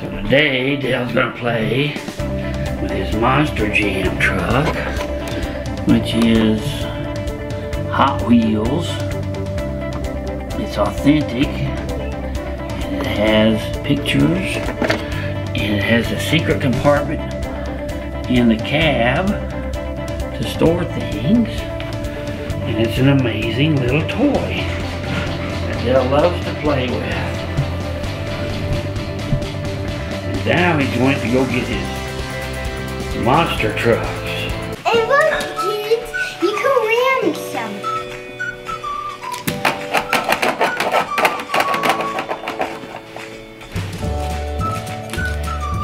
So today Dale's gonna play with his Monster Jam truck, which is Hot Wheels. It's authentic. It has pictures. And it has a secret compartment in the cab to store things. And it's an amazing little toy that Dale loves to play with. Now he's going to go get his monster trucks. And look, kids, you can ram some.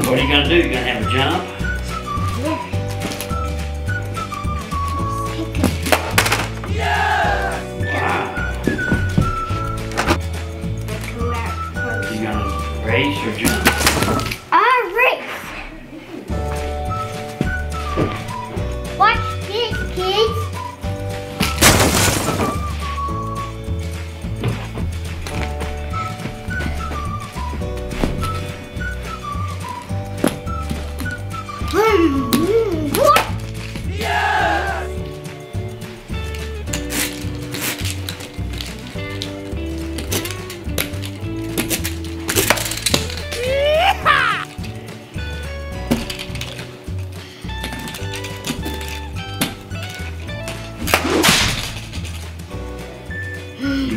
What are you gonna do? You gonna have a jump? Wow. You gonna race or jump?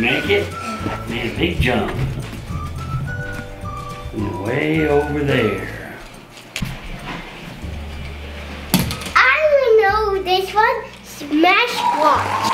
Make it? Man, big jump. And way over there. This one. Smash Block.